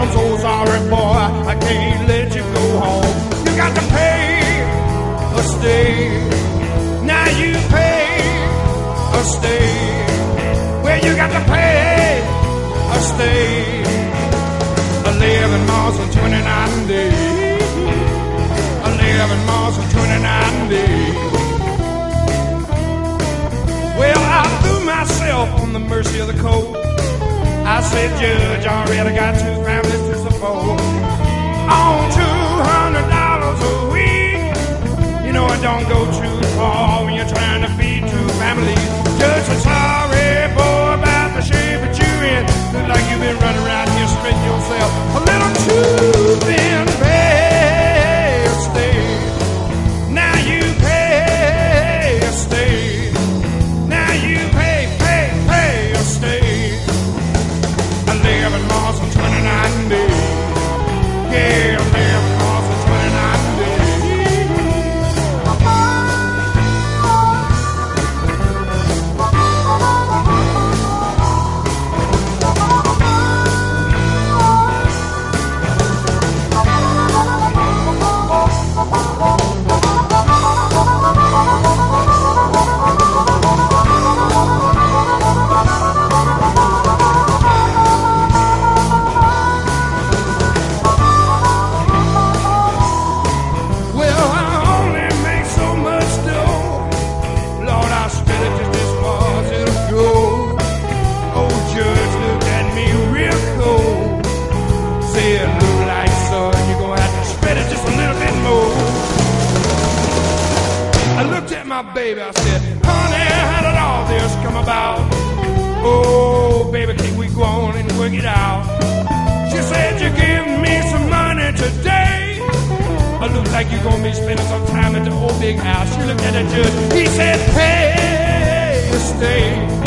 I'm so sorry, boy, I can't let you go home. You got to pay a stay. Now you pay a stay. Well, you got to pay a stay. 11 miles and 29 days. 11 miles and 29 days. Well, I threw myself on the mercy of the cold. I said, Judge, I already got two families to support. On $200 a week. You know, it don't go too far when you're trying to feed two families. Judge, I'm sorry, my baby, I said, honey, how did all this come about? Oh, baby, can we go on and work it out? She said, you give me some money today. I look like you're gonna be spending some time at the old big house. She looked at the judge. He said, Hey, stay.